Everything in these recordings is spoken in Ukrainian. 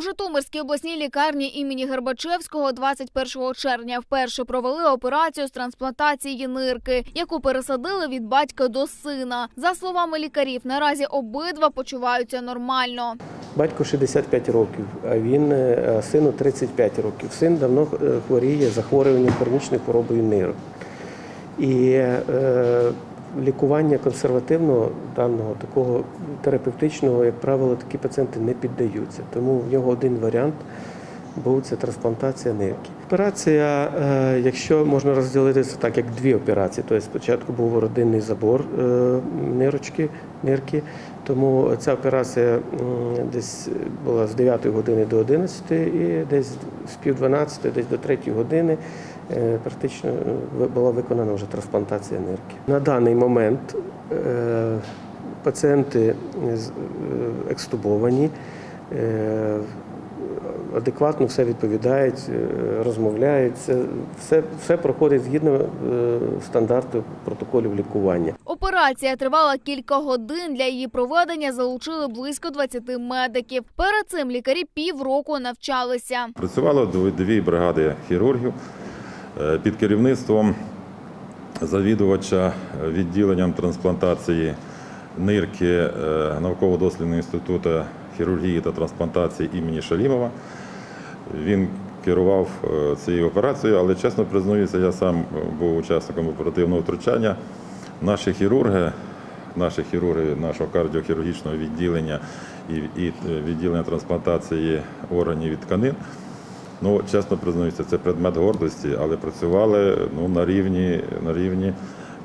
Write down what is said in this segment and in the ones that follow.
У Житомирській обласній лікарні імені Гербачевського 21 червня вперше провели операцію з трансплантації нирки, яку пересадили від батька до сина. За словами лікарів, наразі обидва почуваються нормально. Батько 65 років, а він е, а сину 35 років. Син давно е, хворіє захворюванням хронічною хворобою нирок. І е, лікування консервативного даного такого терапевтичного, як правило, такі пацієнти не піддаються. Тому в нього один варіант був це трансплантація нирки. Операція, е, якщо можна розділити це так, як дві операції. Тобто спочатку був родинний забор е, нирочки, нирки, тому ця операція десь була з 9 години до 11 і десь з пів 12, десь до 3 години е, практично була виконана вже трансплантація нирки. На даний момент пацієнти екстубовані. Е, адекватно все відповідають, е, розмовляють. Це все, все проходить згідно е, стандарту протоколів лікування. Операція тривала кілька годин. Для її проведення залучили близько 20 медиків. Перед цим лікарі півроку навчалися. Працювало дв- дві бригади хірургів під керівництвом завідувача відділенням трансплантації нирки науково-дослідного інституту хірургії та трансплантації імені Шалімова. Він керував е, цією операцією, але чесно признаюся, я сам був учасником оперативного втручання. Наші хірурги, наші хірурги нашого кардіохірургічного відділення і, е, відділення трансплантації органів і тканин. Ну, чесно признаюся, це предмет гордості, але працювали ну, на рівні, на рівні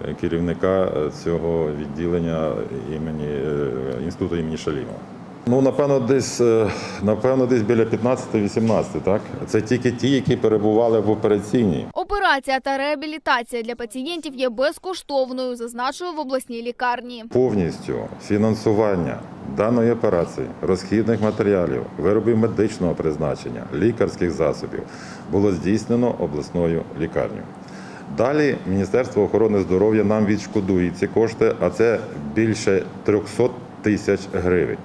е, керівника е, цього відділення імені е, інституту імені Шалімова. Ну, напевно, десь, е, напевно, десь біля 15-18, так? Це тільки ті, які перебували в операційній. Операція та реабілітація для пацієнтів є безкоштовною, зазначили в обласній лікарні. Повністю фінансування даної операції, розхідних матеріалів, виробів медичного призначення, лікарських засобів було здійснено обласною лікарнею. Далі Міністерство охорони здоров'я нам відшкодує ці кошти, а це більше 300 тисяч гривень.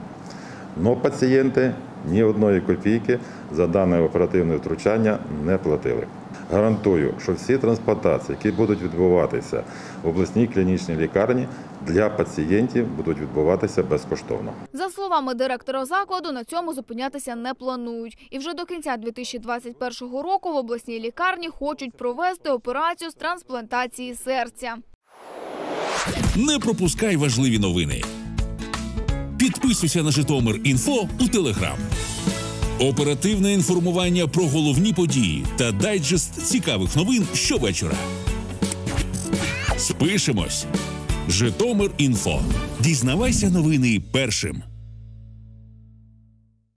Но пацієнти ні одної копійки за дане оперативне втручання не платили. Гарантую, що всі трансплантації, які будуть відбуватися в обласній клінічній лікарні, для пацієнтів будуть відбуватися безкоштовно. За словами директора закладу, на цьому зупинятися не планують. І вже до кінця 2021 року в обласній лікарні хочуть провести операцію з трансплантації серця. Не пропускай важливі новини. Підписуйся на Житомир Інфо у Телеграм. Оперативне інформування про головні події та дайджест цікавих новин щовечора. Спишемось. Житомир Інфо. Дізнавайся новини першим.